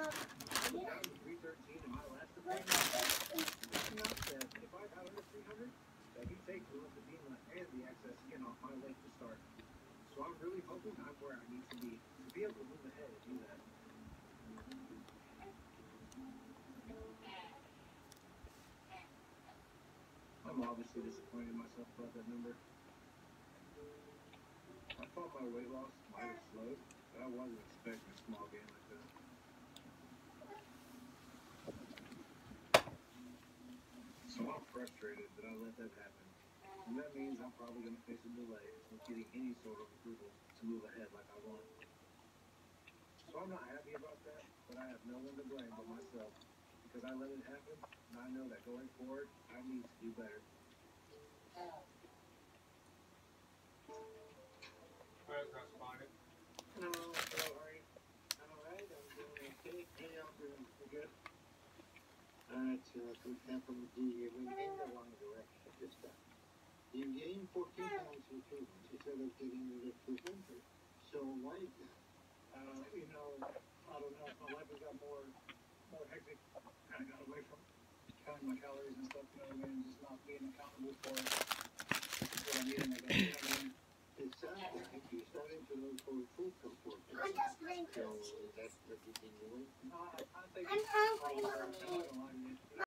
up. I'm down to 313 in my last appointment. Not that if I got under 300, that he takes the lymphedema and the excess skin off my leg to start. So I'm really hoping I'm where I need to be to be able to move ahead and do that. I'm obviously disappointed in myself about that number. I thought my weight loss might have slowed, but I wasn't expecting a small gain like that. So I'm frustrated that I let that happen. And that means I'm probably going to face a delay in getting any sort of approval to move ahead like I want. So I'm not happy about that, but I have no one to blame but myself because I let it happen, and I know that going forward, I need to do better. Where's that spotted? No, hello, Harry. I'm alright, I'm doing okay. Hey, I'm doing good. Alright, so for example, the, we in the wrong direction this time. You gained 14 pounds in two months instead of getting rid of 200. So why is that? Uh, you know, I don't know, my life has got more, more hectic. Kind of got away from counting my calories and stuff, you know what I mean? Just not being accountable for what I'm eating, I guess, you know what I mean? It sounds like you're starting to look for food comfort. I'm just playing So cookies. that's what you've. No, I,